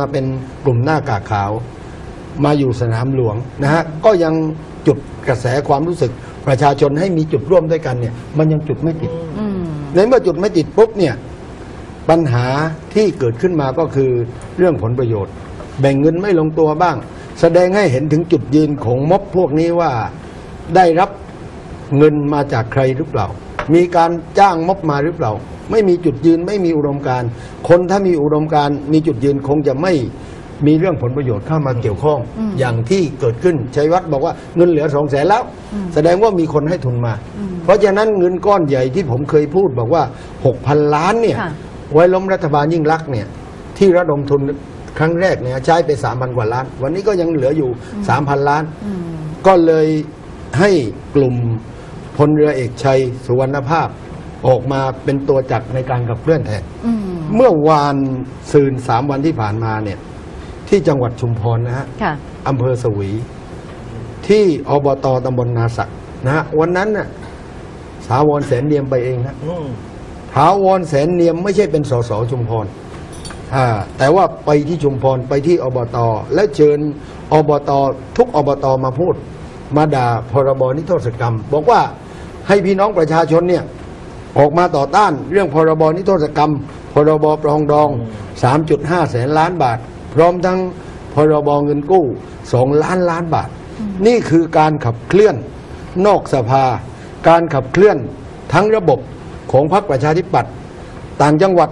มาเป็นกลุ่มหน้ากากขาวมาอยู่สนามหลวงนะฮะก็ยังจุดกระแสความรู้สึกประชาชนให้มีจุดร่วมด้วยกันเนี่ย มันยังจุดไม่ติดอืมในเมื่อจุดไม่ติดปุ๊บเนี่ยปัญหาที่เกิดขึ้นมาก็คือเรื่องผลประโยชน์ แบ่งเงินไม่ลงตัวบ้าง แสดงให้เห็นถึงจุดยืนของม็อบพวกนี้ว่าได้รับเงินมาจากใครหรือเปล่า มีการจ้างม็อบมาหรือเปล่า ไม่มีจุดยืนไม่มีอุดมการณ์คนถ้ามีอุดมการณ์มีจุดยืนคงจะไม่มีเรื่องผลประโยชน์เข้ามาเกี่ยวข้องอืมอย่างที่เกิดขึ้นชัยวัฒน์บอกว่าเงินเหลือสองแสนแล้วอืมแสดงว่ามีคนให้ทุนมาอืมเพราะฉะนั้นเงินก้อนใหญ่ที่ผมเคยพูดบอกว่า 6,000 ล้านเนี่ยค่ะไว้ล้มรัฐบาลยิ่งรักษณ์เนี่ยที่ระดมทุนครั้งแรกเนี่ยใช้ไป3,000กว่าล้าน วันนี้ก็ยังเหลืออยู่3,000ล้านอืมก็เลยให้กลุ่มพ ลเรือเอกชัยสุวรรณภาพออกมาเป็นตัวจักรในการขับเคลื่อนแทนอืมเมื่อวานซืนสามวันที่ผ่านมาเนี่ย ที่จังหวัดชุมพรนะฮะ ค่ะ อำเภอสวี ที่อบตตำบลนาศักนะฮะวันนั้นน่ะสาวรแสนเนียมไปเองนะอืมถาวรแสนเนียมไม่ใช่เป็นสสชุมพรอ่าแต่ว่าไปที่ชุมพรไปที่อบตและเชิญอบตทุกอบตมาพูด มาด่าพรบนิรโทษกรรม บอกว่า ให้พี่น้องประชาชนเนี่ยออกมาต่อต้านเรื่องพรบนิรโทษกรรม พรบปรองดอง 3.5 แสนล้านบาท พร้อมทั้งพรบเงินกู้2ล้านล้านบาท นี่คือการขับเคลื่อนนอกสภา การขับเคลื่อนทั้งระบบของพรรคประชาธิปัตย์ต่างจังหวัด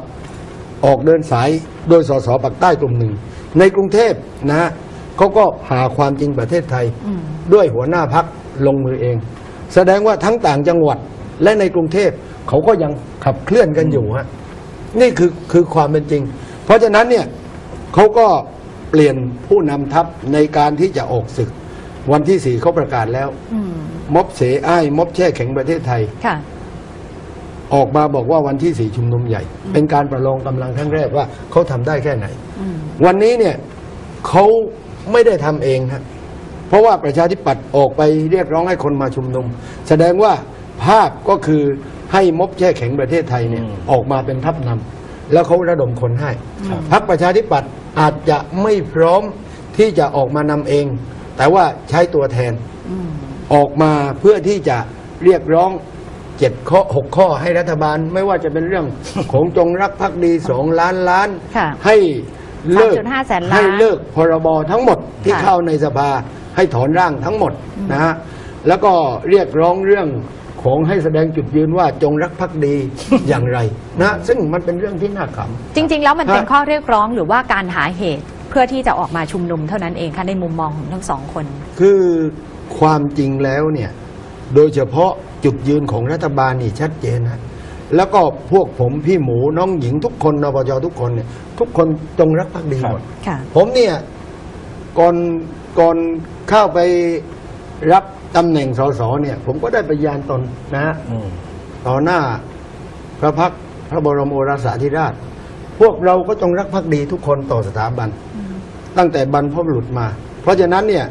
ออกเดินสายโดยสสปักใต้กลุ่มหนึ่ง ในกรุงเทพนะฮะเขาก็หาความจริงประเทศไทยอืมด้วยหัวหน้าพักลงมือเอง แสดงว่าทั้งต่างจังหวัดและในกรุงเทพเขาก็ยังขับเคลื่อนกันอยู่ฮะนี่คือคือความเป็นจริง เพราะฉะนั้นเนี่ยเขาก็เปลี่ยนผู้นำทัพในการที่จะออกศึก วันที่สี่เขาประกาศแล้วอืมม็อบเสอ้ายม็อบแช่แข็งประเทศไทยค่ะออกมาบอกว่าวันที่สี่ชุมนุมใหญ่ เป็นการประลองกำลังครั้งแรกว่าเขาทำได้แค่ไหนอืมวันนี้เนี่ยเขาไม่ได้ทำเองฮะ เพราะว่าประชาธิปัตย์ออกไปเรียกร้องให้คนมาชุมนุม แสดงว่าภาพก็คือให้ม็อบแช่แข็งประเทศไทยเนี่ยอืมออกมาเป็นทัพนำแล้วเขาระดมคนให้ครับพรรคประชาธิปัตย์อาจจะไม่พร้อมที่จะออกมานำเอง แต่ว่าใช้ตัวแทนอืมออกมาเพื่อที่จะเรียกร้องเจ็ดข้อหกข้อให้รัฐบาล ไม่ว่าจะเป็นเรื่องของจงรักภักดีสองล้านล้านค่ะให้ เลิก3.5แสนล้านให้เลิกพรบทั้งหมดที่ค่ะ เข้าในสภาให้ถอนร่างทั้งหมดนะฮะแล้วก็เรียกร้องเรื่องของให้แสดงจุดยืนว่าจงรักภักดี อย่างไรนะซึ่งมันเป็นเรื่องที่น่าขำ จริง ๆ แล้วมันเป็นฮะ ข้อเรียกร้องหรือว่าการหาเหตุเพื่อที่จะออกมาชุมนุมเท่านั้นเองค่ะในมุมมองของทั้งสองคน คือความจริงแล้วเนี่ย โดยเฉพาะจุดยืนของรัฐบาลนี่ชัดเจนนะ แล้วก็พวกผมพี่หมูน้องหญิงทุกคนนปจทุกคนเนี่ยทุกคนจงรักภักดีหมดค่ะ ผมเนี่ยก่อนก่อนเข้าไปรับตำแหน่งสสเนี่ย ผมก็ได้ไปยานตนนะฮะอืม ต่อหน้าพระพักตร์พระบรมโอรสาธิราช พวกเราก็จงรักภักดีทุกคนต่อสถาบัน ตั้งแต่บรรพบุรุษมา เพราะฉะนั้นเนี่ย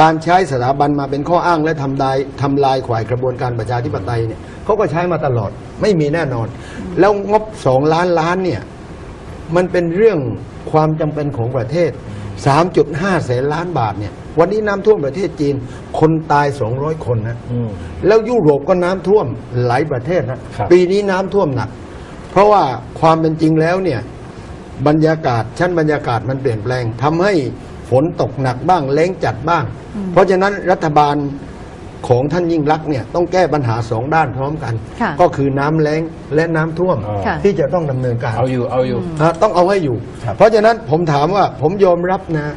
การใช้สถาบันมาเป็นข้ออ้างและทำลายทำลายขวายกระบวนการประชาธิปไตยเนี่ย เขาก็ใช้มาตลอด ไม่มีแน่นอน แล้วงบสองล้านล้านเนี่ยมันเป็นเรื่องความจำเป็นของประเทศ 3.5 แสนล้านบาทเนี่ย วันนี้น้ำท่วมประเทศจีน คนตาย 200 คนนะอืม แล้วยุโรปก็น้ำท่วมหลายประเทศนะครับ ปีนี้น้ำท่วมหนัก เพราะว่าความเป็นจริงแล้วเนี่ยบรรยากาศชั้นบรรยากาศมันเปลี่ยนแปลงทำให้ฝนตกหนักบ้างแล้งจัดบ้าง เพราะฉะนั้นรัฐบาล ของท่านยิ่งรักษณ์เนี่ยต้องแก้ปัญหาสองด้านพร้อมกัน ค่ะก็คือน้ำแล้งและน้ำท่วมอ่าค่ะ ที่จะต้องดำเนินการ เอาอยู่เอาอยู่อะต้องเอาให้อยู่ ครับ เพราะฉะนั้นผมถามว่าผมยอมรับนะ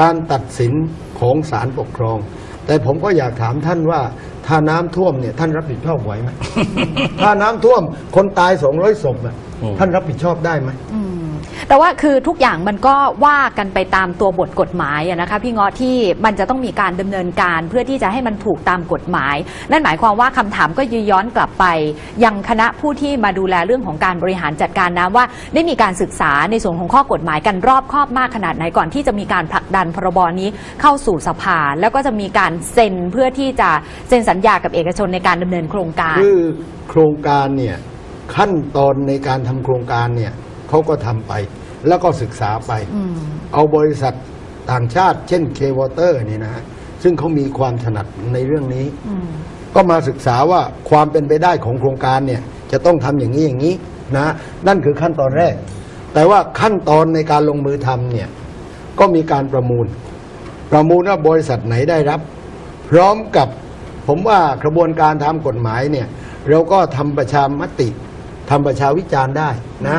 การตัดสินของศาลปกครอง แต่ผมก็อยากถามท่านว่า ถ้าน้ำท่วมเนี่ยท่านรับผิดชอบไหวไหม ถ้าน้ำท่วมคนตายสองร้อยศพน่ะอืม ท่านรับผิดชอบได้ไหม อืม แต่ว่าคือทุกอย่างมันก็ว่ากันไปตามตัวบทกฎหมายนะคะพี่เงาะที่มันจะต้องมีการดำเนินการเพื่อที่จะให้มันถูกตามกฎหมาย นั่นหมายความว่าคำถามก็ยืย้อนกลับไป ยังคณะผู้ที่มาดูแลเรื่องของการบริหารจัดการน้ำว่า ได้มีการศึกษาในส่วนของข้อกฎหมายกันรอบคอบมากขนาดไหนก่อนที่จะมีการผลักดันพรบนี้เข้าสู่สภา แล้วก็จะมีการเซ็นเพื่อที่จะเซ็นสัญญากับเอกชนในการดำเนินโครงการคือโครงการเนี่ยขั้นตอนในการทำโครงการเนี่ย เขาก็ทำไป แล้วก็ศึกษาไปอืมเอาบริษัทต่างชาติ เช่น K-Water นี่นะฮะซึ่งเขามีความถนัดในเรื่องนี้อืมก็มาศึกษาว่าความเป็นไปได้ของโครงการเนี่ยจะต้องทำอย่างนี้อย่างนี้นะนั่นคือขั้นตอนแรก แต่ว่าขั้นตอนในการลงมือทำเนี่ยก็มีการประมูล ประมูลว่าบริษัทไหนได้รับ พร้อมกับผมว่ากระบวนการทำกฎหมายเนี่ยเราก็ทำประชามติทำประชาวิจารณ์ได้นะ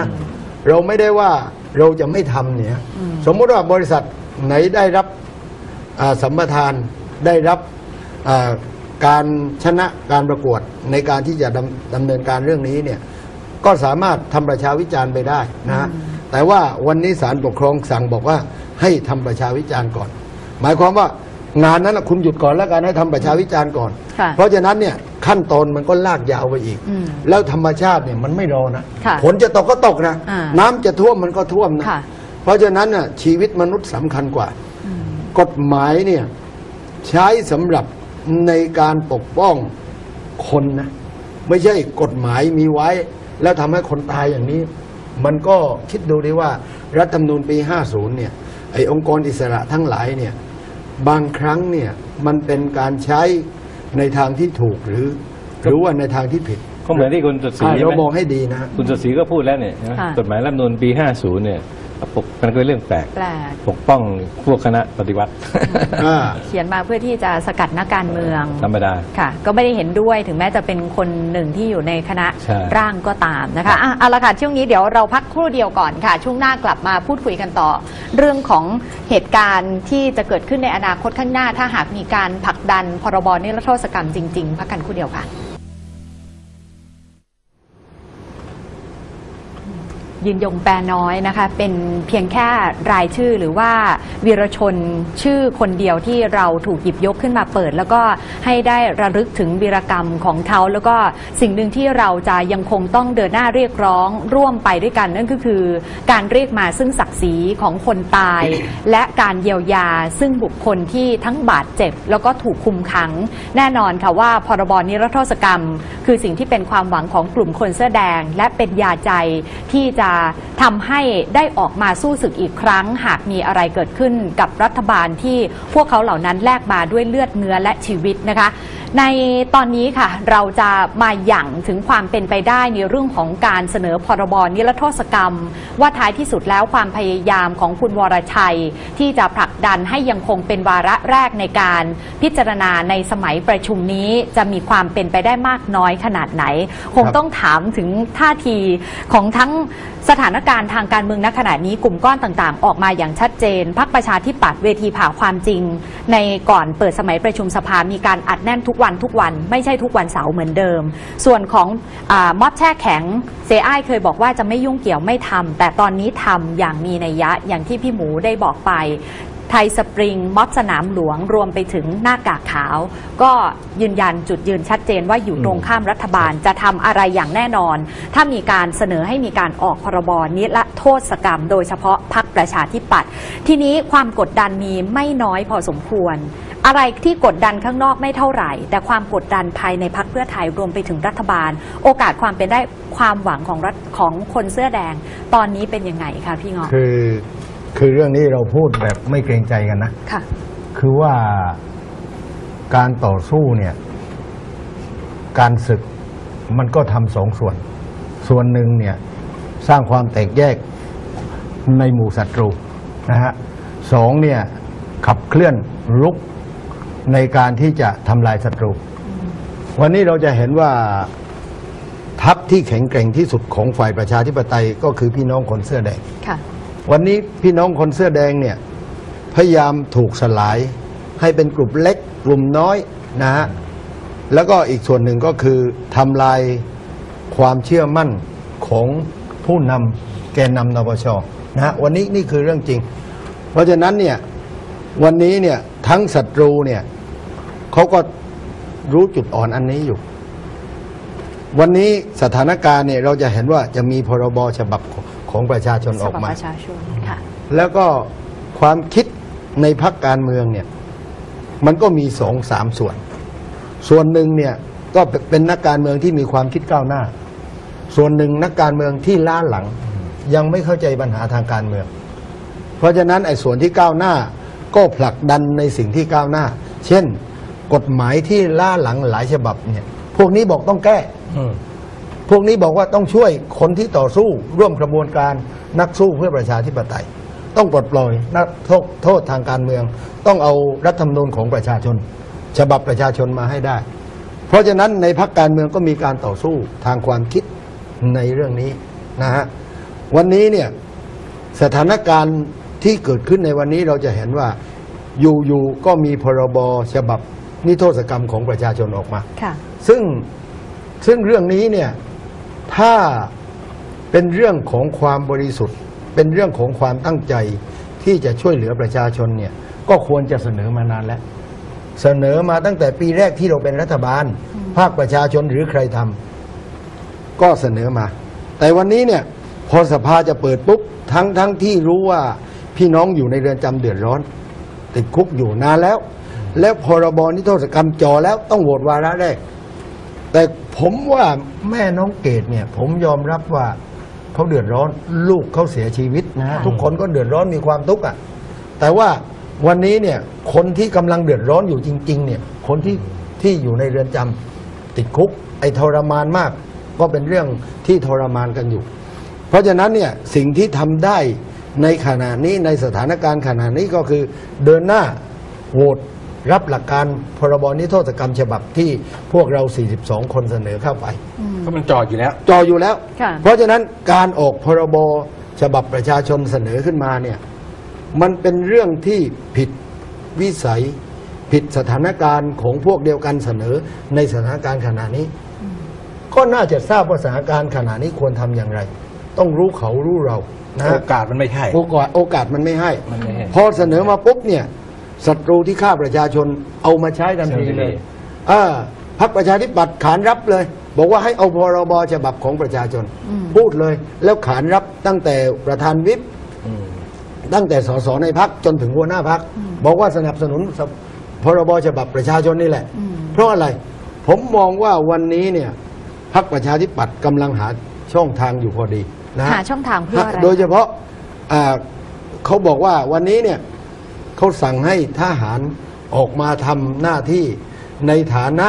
เราไม่ได้ว่าเราจะไม่ทำเนี่ยอืมสมมติว่าบริษัทไหนได้รับอ่าสัมปทานได้รับอ่าการชนะการประกวดในการที่จะดำดำเนินการเรื่องนี้เนี่ยก็สามารถทำประชาวิจารณ์ไปได้นะฮะแต่ว่าวันนี้ศาลปกครองสั่งบอกว่าให้ทำประชาวิจารณ์ก่อน หมายความว่า งานนั้นน่ะคุณหยุดก่อนแล้วกันให้ทำประชาวิจารณ์ก่อน ค่ะเพราะฉะนั้นเนี่ยขั้นตอนมันก็ลากยาวไปอีก อืมแล้วธรรมชาติเนี่ยมันไม่รอนะค่ะฝนจะตกก็ตกนะ อ่าน้ำจะท่วมมันก็ท่วมนะ ค่ะ เพราะฉะนั้นน่ะชีวิตมนุษย์สำคัญกว่า อืม กฎหมายเนี่ยใช้สำหรับในการปกป้องคนนะ ไม่ใช่กฎหมายมีไว้ แล้วทำให้คนตายอย่างนี้ มันก็คิดดูดิว่า รัฐธรรมนูญปี 50 เนี่ยไอ้องค์กรอิสระทั้งหลายเนี่ย บางครั้งเนี่ยมันเป็นการใช้ในทางที่ถูกหรือ หรือว่าในทางที่ผิดก็เหมือนที่คุณสุดศรีอ่าใช่เราไหมมองให้ดีนะ คุณสุดศรีก็พูดแล้วเนี่ยนะค่ะ กฎหมายรัฐธรรมนูญปี 50 เนี่ย ปกมันก็เป็นเรื่องแปลก แปลก ปกป้องพวกคณะปฏิวัติอ่า เขียนมาเพื่อที่จะสกัดนักการเมืองธรรมดา ค่ะ ก็ไม่ได้เห็นด้วยถึงแม้จะเป็นคนหนึ่งที่อยู่ในคณะใช่ ร่างก็ตามนะคะอะเอาละค่ะช่วงนี้เดี๋ยวเราพักครู่เดียวก่อนค่ะ ช่วงหน้ากลับมาพูดคุยกันต่อ เรื่องของเหตุการณ์ที่จะเกิดขึ้นในอนาคตข้างหน้า ถ้าหากมีการผลักดันพรบนิรโทษกรรมจริง ๆ พักกันครู่เดียวค่ะ ยืนยงแปรน้อยนะคะ เป็นเพียงแค่รายชื่อหรือว่าวีรชนชื่อคนเดียวที่เราถูกหยิบยกขึ้นมาเปิด แล้วก็ให้ได้ระลึกถึงวีรกรรมของเขาแล้วก็สิ่งหนึ่งที่เราจะยังคงต้องเดินหน้าเรียกร้องร่วมไปด้วยกันนั่นก็คือ การเรียกมาซึ่งศักดิ์ศรีของคนตาย และการเยียวยาซึ่งบุคคลที่ทั้งบาดเจ็บ แล้วก็ถูกคุมขัง แน่นอนค่ะว่าพรบนิรโทษกรรม คือสิ่งที่เป็นความหวังของกลุ่มคนเสื้อแดง และเป็นยาใจที่จะทำให้ได้ออกมาสู้ศึกอีกครั้ง หากมีอะไรเกิดขึ้นกับรัฐบาลที่พวกเขาเหล่านั้นแลกมาด้วยเลือดเนื้อและชีวิตนะคะ ในตอนนี้ค่ะ เราจะมาหยั่งถึงความเป็นไปได้ในเรื่องของการเสนอพรบนิรโทษกรรม ว่าท้ายที่สุดแล้วความพยายามของคุณวรชัย ที่จะผลักดันให้ยังคงเป็นวาระแรกในการพิจารณาในสมัยประชุมนี้จะมีความเป็นไปได้มากน้อยขนาดไหน คงต้องถามถึงท่าทีของทั้งสถานการณ์ทางการเมืองณขณะนี้กลุ่มก้อนต่างๆ ออกมาอย่างชัดเจนพักประชาธิปัตย์เวทีผ่าความจริง ในก่อนเปิดสมัยประชุมสภามีการอัดแน่นทุกวันทุกวัน ไม่ใช่ทุกวันเสาร์เหมือนเดิม ส่วนของอม็อบแช่แข็งเซอ้ายเคยบอกว่าจะไม่ยุ่งเกี่ยวไม่ทำแต่ตอนนี้ทำอย่างมีนัยยะอย่างที่พี่หมูได้บอกไป ไทยสปริงม็อบสนามหลวงรวมไปถึงหน้ากากขาว ก็ยืนยันจุดยืนชัดเจนว่าอยู่ตรงข้ามรัฐบาลจะทำอะไรอย่างแน่นอน ถ้ามีการเสนอให้มีการออกพรบนิรโทษกรรม โดยเฉพาะพักประชาธิปัตย์ทีนี้ความกดดันมีไม่น้อยพอสมควรอะไรที่กดดันข้างนอกไม่เท่าไหร่ แต่ความกดดันภายในพักเพื่อไทยรวมไปถึงรัฐบาล โอกาสความเป็นได้ความหวังของรัฐของคนเสื้อแดง ตอนนี้เป็นยังไงคะพี่เงาะคือ คือเรื่องนี้เราพูดแบบไม่เกรงใจกันนะ ค่ะ คือว่าการต่อสู้เนี่ย การศึกมันก็ทำสองส่วน ส่วนหนึ่งเนี่ย สร้างความแตกแยกในหมู่ศัตรูนะฮะสองเนี่ยขับเคลื่อนลุกในการที่จะทำลายศัตรู วันนี้เราจะเห็นว่าทัพที่แข็งแกร่งที่สุดของฝ่ายประชาธิปไตยก็คือพี่น้องคนเสื้อแดงค่ะ วันนี้พี่น้องคนเสื้อแดงเนี่ยพยายามถูกสลาย ให้เป็นกลุ่มเล็กกลุ่มน้อยนะฮะแล้วก็อีกส่วนหนึ่งก็คือทำลายความเชื่อมั่นของผู้นำแกนนำนปชนะฮะวันนี้นี่คือเรื่องจริง เพราะฉะนั้นเนี่ยวันนี้เนี่ยทั้งศัตรูเนี่ยเขาก็รู้จุดอ่อนอันนี้อยู่ วันนี้สถานการณ์เนี่ยเราจะเห็นว่าจะมีพรบฉบับ ของของประชาชนออกสภามา ประชาชนค่ะแล้วก็ความคิดในพักการเมืองเนี่ยมันก็มีสองสามส่วน ส่วนหนึ่งเนี่ยก็เป็นนักการเมืองที่มีความคิดก้าวหน้า ส่วนหนึ่งนักการเมืองที่ล้าหลัง ยังไม่เข้าใจปัญหาทางการเมือง เพราะฉะนั้นไอ้ส่วนที่ก้าวหน้าก็ผลักดันในสิ่งที่ก้าวหน้า เช่น กฎหมายที่ล่าหลังหลายฉบับเนี่ย พวกนี้บอกต้องแก้อืม พวกนี้บอกว่าต้องช่วยคนที่ต่อสู้ร่วมกระบวนการนักสู้เพื่อประชาธิปไตย ต้องปลดปล่อยนักโทษโทษทางการเมือง ต้องเอารัฐธรรมนูญของประชาชน ฉบับประชาชนมาให้ได้ เพราะฉะนั้นในพรรคการเมืองก็มีการต่อสู้ทางความคิดในเรื่องนี้นะฮะวันนี้เนี่ยสถานการณ์ที่เกิดขึ้นในวันนี้เราจะเห็นว่าอยู่ๆก็มีพรบฉบับนิโทษกรรมของประชาชนออกมาค่ะซึ่งซึ่งเรื่องนี้เนี่ย ถ้าเป็นเรื่องของความบริสุทธิ์ เป็นเรื่องของความตั้งใจที่จะช่วยเหลือประชาชนเนี่ยก็ควรจะเสนอมานานแล้ว เสนอมาตั้งแต่ปีแรกที่เราเป็นรัฐบาล ภาคประชาชนหรือใครทำก็เสนอมา แต่วันนี้เนี่ยพอสภาจะเปิดปุ๊บทั้งทั้งที่รู้ว่าพี่น้องอยู่ในเรือนจำเดือดร้อน ติดคุกอยู่นานแล้ว แล้วพรบนิโทษกรรมจอแล้วต้องโหวตวาระแรก แต่ผมว่าแม่น้องเกดเนี่ย ผมยอมรับว่าเขาเดือดร้อน ลูกเขาเสียชีวิตนะฮะทุกคนก็เดือดร้อนมีความทุกข์อะแต่ว่าวันนี้เนี่ย คนที่กำลังเดือดร้อนอยู่จริง ๆ เนี่ย คนที่ที่อยู่ในเรือนจำติดคุก ไอ้ทรมานมาก ก็เป็นเรื่องที่ทรมานกันอยู่ เพราะฉะนั้นเนี่ยสิ่งที่ทำได้ในขณะนี้ในสถานการณ์ขณะนี้ก็คือเดินหน้าโหวต รับหลักการพรบนิรโทษกรรมฉบับที่พวกเรา 42 คนเสนอเข้าไป ก็มันจอดอยู่แล้ว จออยู่แล้ว ค่ะ เพราะฉะนั้นการออกพรบฉบับประชาชนเสนอขึ้นมาเนี่ยมันเป็นเรื่องที่ผิดวิสัย ผิดสถานการณ์ของพวกเดียวกันเสนอในสถานการณ์ขณะนี้ ก็น่าจะทราบว่าสถานการณ์ขณะนี้ควรทำอย่างไร ต้องรู้เขารู้เรานะโอฮะ กาสมันไม่ใช่ โอกาสโอกาสมันไม่ให้ มันไม่ให้ พอเสนอมาปุ๊บเนี่ย ศัตรูที่ฆ่าประชาชนเอามาใช้ทันทีเลยทันทีอ่าพรรคประชาธิปัตย์ขานรับเลย บอกว่าให้เอาพรบฉบับของประชาชนอืมพูดเลยแล้วขานรับตั้งแต่ประธานวิปอืมตั้งแต่สสในพักจนถึงหัวหน้าพัก บอกว่าสนับสนุนพรบฉบับประชาชนนี่แหละอืมเพราะอะไร ผมมองว่าวันนี้เนี่ยพักประชาธิปัตย์กำลังหาช่องทางอยู่พอดีนะฮะหาช่องทางเพื่ออะไรโดยเฉพาะอ่าเขาบอกว่าวันนี้เนี่ย เขาสั่งให้ทหารออกมาทำหน้าที่ในฐานะ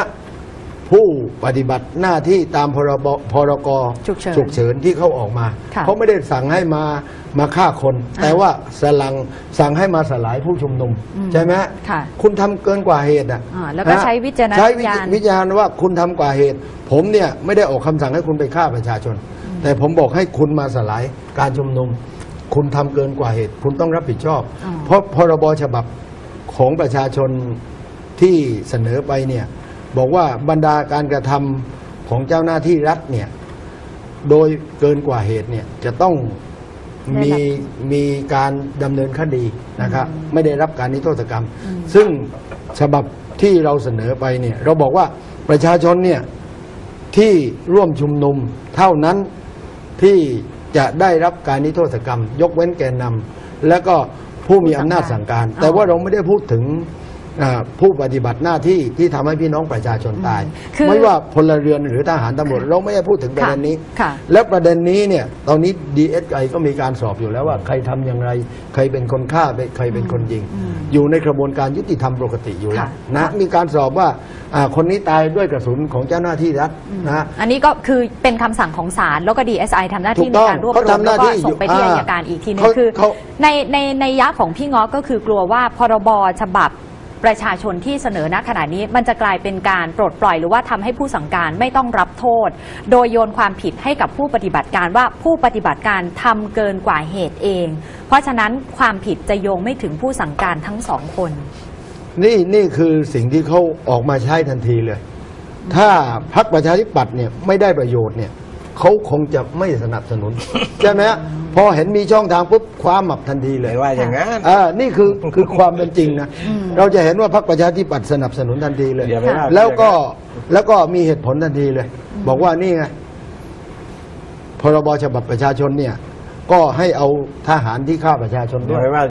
ผู้ปฏิบัติหน้าที่ตามพรบพรกฉุกเฉินฉุกเฉินที่เขาออกมาค่ะเขาไม่ได้สั่งให้มามาฆ่าคนอ่าแต่ว่าสลังสั่งให้มาสลายผู้ชุมนุมอืมใช่ไหมค่ะคุณทำเกินกว่าเหตุอะอ่าแล้วก็นะใช้วิจารณใช้วิญาณวิจารณ์ว่าคุณทำกว่าเหตุ ผมเนี่ยไม่ได้ออกคำสั่งให้คุณไปฆ่าประชาชน แต่ผมบอกให้คุณมาสลายการชุมนุม คุณทำเกินกว่าเหตุ คุณต้องรับผิดชอบ อ๋อ เพราะพรบฉบับของประชาชนที่เสนอไปเนี่ยบอกว่าบรรดาการกระทำของเจ้าหน้าที่รัฐเนี่ยโดยเกินกว่าเหตุเนี่ยจะต้องได้มีรับมีการดำเนินคดีนะครับไม่ได้รับการนิรโทษกรรมอืมซึ่งฉบับที่เราเสนอไปเนี่ยเราบอกว่าประชาชนเนี่ย ที่ร่วมชุมนุมเท่านั้นที่ จะได้รับการนิรโทษกรรม ยกเว้นแกนนำและก็ผู้มีอำนาจสั่งการอ๋อแต่ว่าเราไม่ได้พูดถึง อ่าผู้ปฏิบัติหน้าที่ที่ทำให้พี่น้องประชาชนตาย คือไม่ว่าพลเรือนหรือทหารตำรวจเราไม่ได้พูดถึงประเด็นนี้ ค่ะ และประเด็นนี้เนี่ยตอนนี้ DSI ก็มีการสอบอยู่แล้วว่าใครทำอย่างไร ใครเป็นคนฆ่าใครเป็นคนยิงอืมอยู่ในกระบวนการยุติธรรมปกติอยู่แล้วค่ะนะค่ะมีการสอบว่าอ่าคนนี้ตายด้วยกระสุนของเจ้าหน้าที่รัฐนะอันนี้ก็คือเป็นคำสั่งของศาลแล้วก็ DSI ทำหน้าที่ถูในกต้องการรวบรเขาวมทำหแล้วน้าก็ที่ส่งไปที่อยู่อาอ่ายการอีกทีนึงเขาคือ เขาในในในยะของพี่ง้อก็คือกลัวว่าพรบฉบับ ประชาชนที่เสนอณขณะนี้มันจะกลายเป็นการปลดปล่อยหรือว่าทำให้ผู้สั่งการไม่ต้องรับโทษ โดยโยนความผิดให้กับผู้ปฏิบัติการว่าผู้ปฏิบัติการทำเกินกว่าเหตุเอง เพราะฉะนั้นความผิดจะโยงไม่ถึงผู้สั่งการทั้งสองคน นี่นี่คือสิ่งที่เขาออกมาใช้ทันทีเลย ถ้าพรรคประชาธิปัตย์เนี่ยไม่ได้ประโยชน์เนี่ย เขาคงจะไม่สนับสนุน ใช่ไหมฮะพอเห็นมีช่องทางปุ๊บคว้าหมับทันทีเลยไม่ว่าอย่างนั้นอ่านี่คือคือความเป็นจริงนะอืมเราจะเห็นว่าพรรคประชาธิปัตย์สนับสนุนทันทีเลย อย่าไปว่า แล้วก็แล้วก็มีเหตุผลทันทีเลย บอกว่านี่ไงพรบฉบับประชาชนเนี่ย ก็ให้เอาทหารที่ฆ่าประชาชนอด้ย่าวยไปว่า